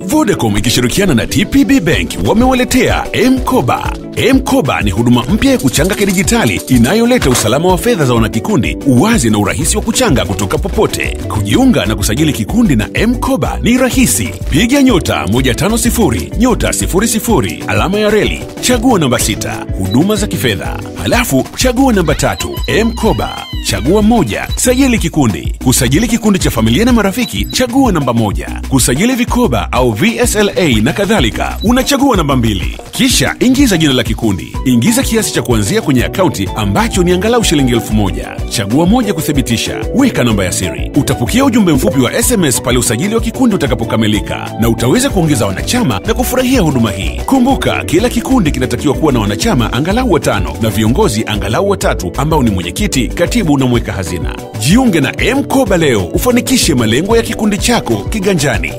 Vodacom ikishirikiana na TPB Bank wamewaletea M-Koba. M-Koba ni huduma mpya ya kuchanga kidijitali inayoleta usalama wa fedha za wanakikundi, uwazi na urahisi wa kuchanga kutoka popote. Kujiunga na kusajili kikundi na M-Koba ni rahisi. Piga nyota 150 nyota 00 alama ya reli, chagua namba 6 huduma za kifedha, halafu chagua namba tatu M-Koba. Chagua moja, sajili kikundi. Kusajili kikundi cha familia na marafiki, chagua namba moja. Kusajili vikoba au VSLA na kadhalika, unachagua namba mbili. Kisha ingiza jina la kikundi, ingiza kiasi cha kuanzia kwenye akaunti ambacho ni angalau shilingi elfu moja. Chagua moja kuthibitisha, weka namba ya siri. Utapokea ujumbe mfupi wa SMS pale usajili wa kikundi utakapokamilika, na utaweza kuongeza wanachama na kufurahia huduma hii. Kumbuka, kila kikundi kinatakiwa kuwa na wanachama angalau watano na viongozi angalau watatu ambao ni mwenyekiti, katibu na mweka hazina. Jiunge na M-Koba leo ufanikishe malengo ya kikundi chako kiganjani.